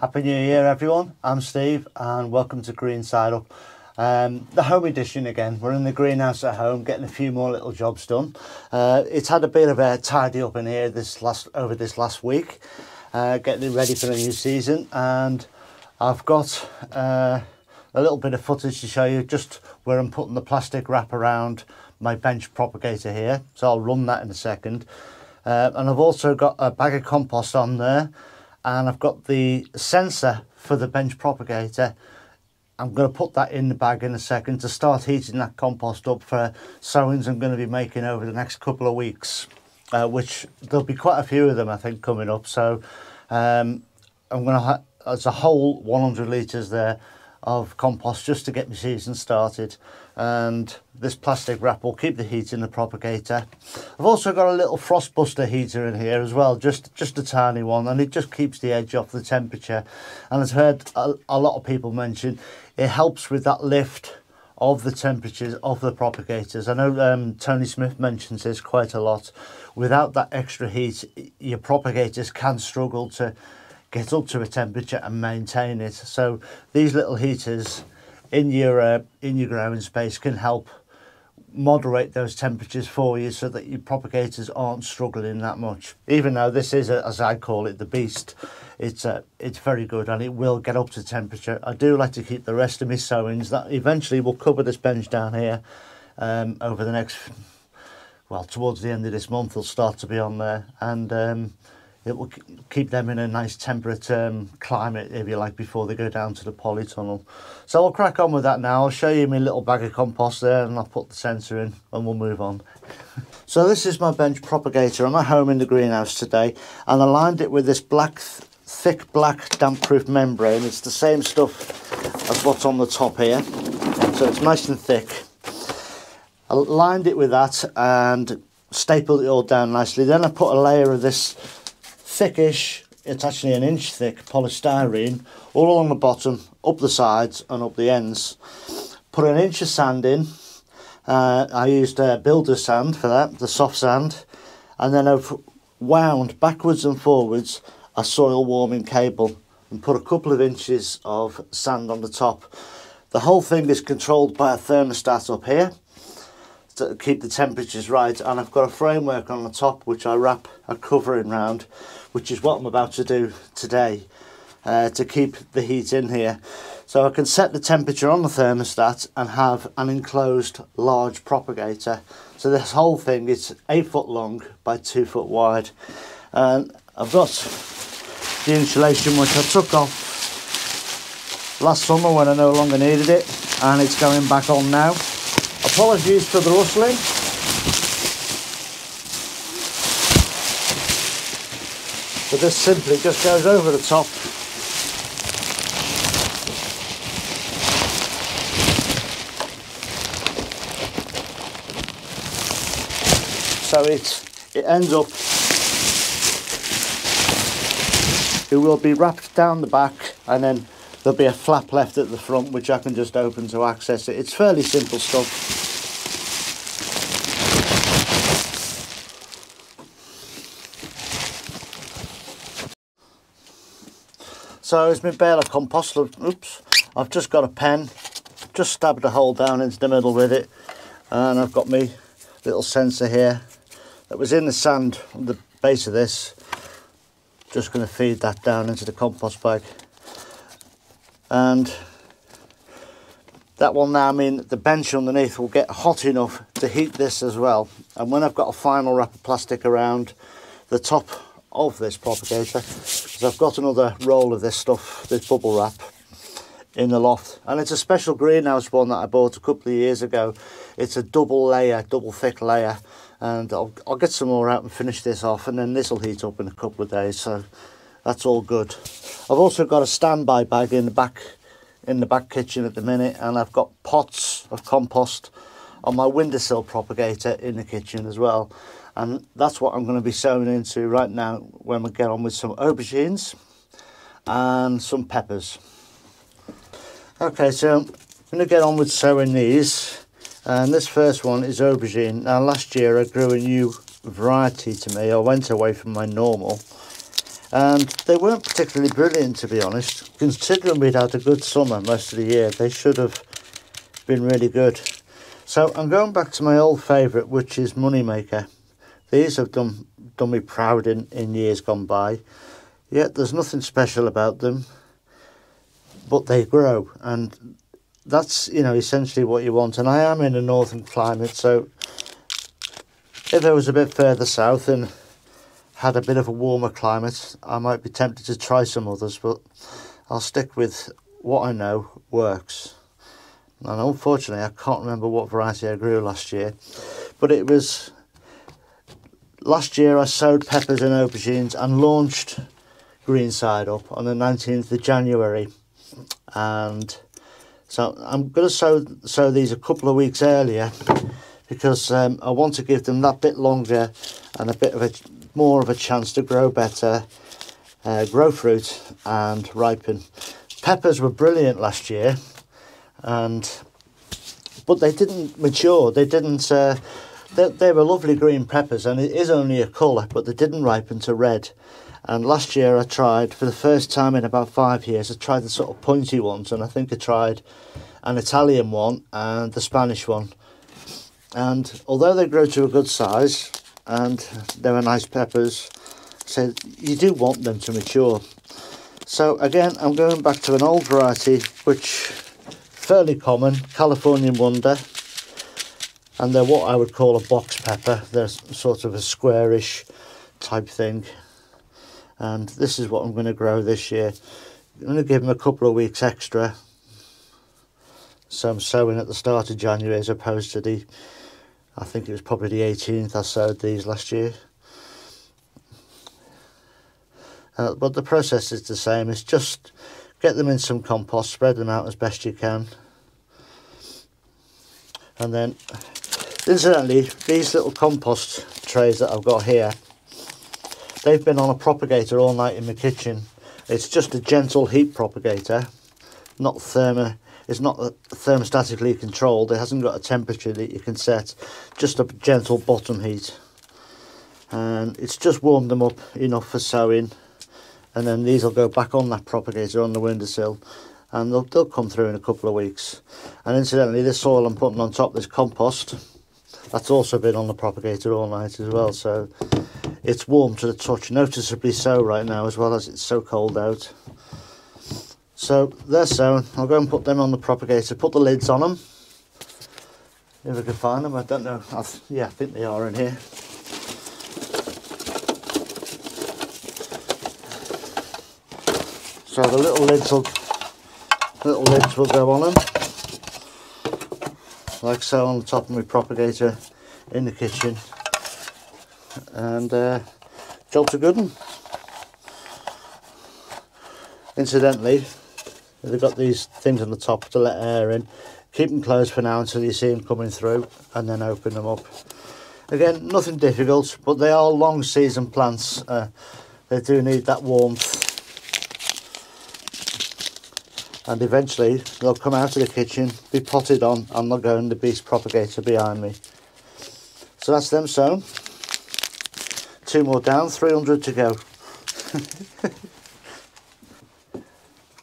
Happy New Year, everyone. I'm Steve, and welcome to Green Side Up. Um, the home edition again. We're in the greenhouse at home, getting a few more little jobs done. Uh, it's had a bit of a tidy up in here this last over this last week, uh, getting ready for the new season, and I've got uh, a little bit of footage to show you just where I'm putting the plastic wrap around my bench propagator here. So I'll run that in a second. Uh, and I've also got a bag of compost on there and I've got the sensor for the bench propagator. I'm going to put that in the bag in a second to start heating that compost up for sowings I'm going to be making over the next couple of weeks, uh, which there'll be quite a few of them I think coming up. So um, I'm going to there's a whole 100 litres there of compost just to get my season started and this plastic wrap will keep the heat in the propagator. I've also got a little frost buster heater in here as well, just, just a tiny one and it just keeps the edge off the temperature and I've heard a, a lot of people mention it helps with that lift of the temperatures of the propagators. I know um, Tony Smith mentions this quite a lot. Without that extra heat, your propagators can struggle to get up to a temperature and maintain it. So these little heaters in your uh, in your growing space can help moderate those temperatures for you so that your propagators aren't struggling that much. Even though this is, a, as I call it, the beast, it's uh, it's very good and it will get up to temperature. I do like to keep the rest of my sowings that eventually will cover this bench down here um, over the next, well, towards the end of this month they'll start to be on there and um, it will keep them in a nice temperate um, climate, if you like, before they go down to the polytunnel. So I'll crack on with that now. I'll show you my little bag of compost there and I'll put the sensor in and we'll move on. so this is my bench propagator. I'm at home in the greenhouse today and I lined it with this black, thick black damp-proof membrane. It's the same stuff as what's on the top here. So it's nice and thick. I lined it with that and stapled it all down nicely. Then I put a layer of this thickish, it's actually an inch thick polystyrene, all along the bottom, up the sides and up the ends. Put an inch of sand in. Uh, I used uh, builder sand for that, the soft sand. And then I've wound backwards and forwards a soil warming cable and put a couple of inches of sand on the top. The whole thing is controlled by a thermostat up here to keep the temperatures right and I've got a framework on the top which I wrap a covering round which is what I'm about to do today uh, to keep the heat in here. So I can set the temperature on the thermostat and have an enclosed large propagator. So this whole thing is 8 foot long by 2 foot wide. And I've got the insulation which I took off last summer when I no longer needed it and it's going back on now. Apologies for the rustling. But this simply just goes over the top. So it, it ends up, it will be wrapped down the back and then there'll be a flap left at the front which I can just open to access it. It's fairly simple stuff. So it's my bale of compost. Oops, I've just got a pen, just stabbed a hole down into the middle with it, and I've got my little sensor here that was in the sand on the base of this. Just going to feed that down into the compost bag, and that will now mean that the bench underneath will get hot enough to heat this as well. And when I've got a final wrap of plastic around the top of this propagator because I've got another roll of this stuff, this bubble wrap in the loft and it's a special greenhouse one that I bought a couple of years ago. It's a double layer, double thick layer and I'll, I'll get some more out and finish this off and then this will heat up in a couple of days so that's all good. I've also got a standby bag in the back in the back kitchen at the minute and I've got pots of compost on my windowsill propagator in the kitchen as well and that's what I'm going to be sowing into right now when we get on with some aubergines and some peppers. Okay, so I'm going to get on with sowing these and this first one is aubergine. Now last year I grew a new variety to me. I went away from my normal and they weren't particularly brilliant to be honest. Considering we'd had a good summer most of the year, they should have been really good. So I'm going back to my old favourite, which is Moneymaker. These have done done me proud in, in years gone by. Yet there's nothing special about them, but they grow, and that's you know essentially what you want. And I am in a northern climate, so if I was a bit further south and had a bit of a warmer climate, I might be tempted to try some others, but I'll stick with what I know works. And unfortunately, I can't remember what variety I grew last year, but it was last year I sowed peppers and aubergines and launched green side up on the 19th of January, and so I'm going to sow sow these a couple of weeks earlier because um, I want to give them that bit longer and a bit of a more of a chance to grow better, uh, grow fruit and ripen. Peppers were brilliant last year, and but they didn't mature. They didn't. Uh, they, they were lovely green peppers, and it is only a colour, but they didn't ripen to red. And last year I tried, for the first time in about five years, I tried the sort of pointy ones, and I think I tried an Italian one and the Spanish one. And although they grow to a good size and they were nice peppers so you do want them to mature. So again I'm going back to an old variety which fairly common Californian Wonder and they're what I would call a box pepper they're sort of a squarish type thing and this is what I'm going to grow this year I'm going to give them a couple of weeks extra so I'm sowing at the start of January as opposed to the I think it was probably the 18th I sowed these last year. Uh, but the process is the same. It's just get them in some compost, spread them out as best you can. And then, incidentally, these little compost trays that I've got here, they've been on a propagator all night in the kitchen. It's just a gentle heat propagator, not thermo it's not thermostatically controlled. It hasn't got a temperature that you can set, just a gentle bottom heat. And it's just warmed them up enough for sowing. And then these will go back on that propagator on the windowsill and they'll, they'll come through in a couple of weeks. And incidentally, this soil I'm putting on top, this compost, that's also been on the propagator all night as well. So it's warm to the touch, noticeably so right now as well as it's so cold out. So they're sown. I'll go and put them on the propagator, put the lids on them. If I can find them, I don't know. I yeah, I think they are in here. So the little lids will, little lids will go on them, like so on the top of my propagator in the kitchen. And uh, job's a good one. Incidentally, They've got these things on the top to let air in. Keep them closed for now until you see them coming through and then open them up. Again, nothing difficult, but they are long season plants. Uh, they do need that warmth. And eventually they'll come out of the kitchen, be potted on, and they'll go in the beast propagator behind me. So that's them sown. Two more down, 300 to go.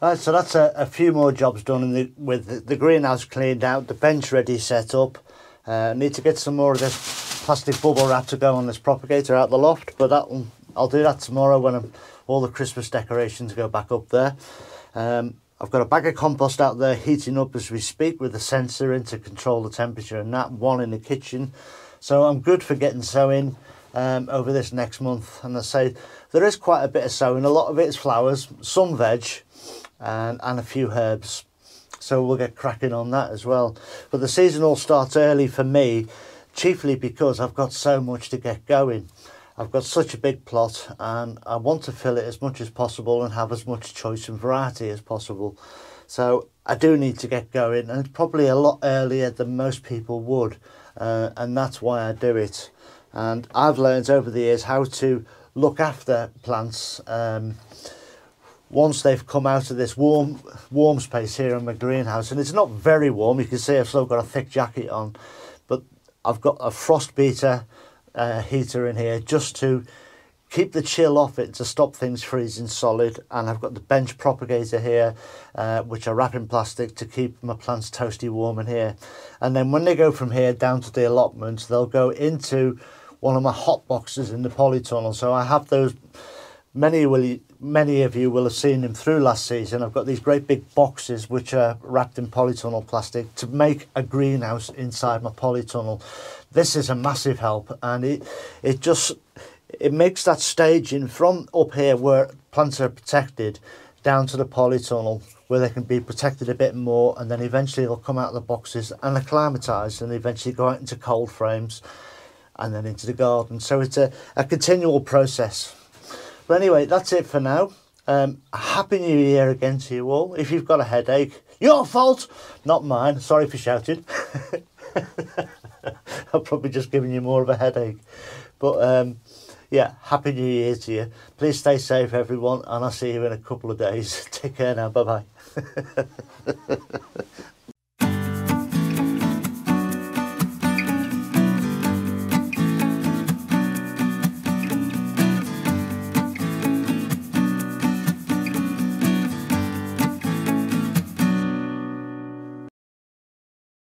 Right, so that's a, a few more jobs done the, with the, the, greenhouse cleaned out, the bench ready set up. Uh, need to get some more of this plastic bubble wrap to go on this propagator out the loft, but that I'll do that tomorrow when I'm, all the Christmas decorations go back up there. Um, I've got a bag of compost out there heating up as we speak with a sensor in to control the temperature and that one in the kitchen. So I'm good for getting sowing um, over this next month. And I say there is quite a bit of sowing. A lot of it is flowers, some veg, and, and a few herbs. So we'll get cracking on that as well. But the season all starts early for me, chiefly because I've got so much to get going. I've got such a big plot and I want to fill it as much as possible and have as much choice and variety as possible. So I do need to get going and probably a lot earlier than most people would. Uh, and that's why I do it. And I've learned over the years how to look after plants um, once they've come out of this warm warm space here in my greenhouse and it's not very warm you can see I've still got a thick jacket on but I've got a frost beater uh, heater in here just to keep the chill off it to stop things freezing solid. And I've got the bench propagator here uh, which I wrap in plastic to keep my plants toasty warm in here. And then when they go from here down to the allotment they'll go into one of my hot boxes in the polytunnel. So I have those many will many of you will have seen them through last season I've got these great big boxes which are wrapped in polytunnel plastic to make a greenhouse inside my polytunnel this is a massive help and it it just it makes that staging from up here where plants are protected down to the polytunnel where they can be protected a bit more and then eventually they'll come out of the boxes and acclimatise and eventually go out into cold frames and then into the garden. So it's a, a continual process. But anyway, that's it for now. Um, Happy New Year again to you all. If you've got a headache, your fault, not mine. Sorry for shouting. I've probably just given you more of a headache. But um, yeah, Happy New Year to you. Please stay safe, everyone, and I'll see you in a couple of days. Take care now. Bye bye.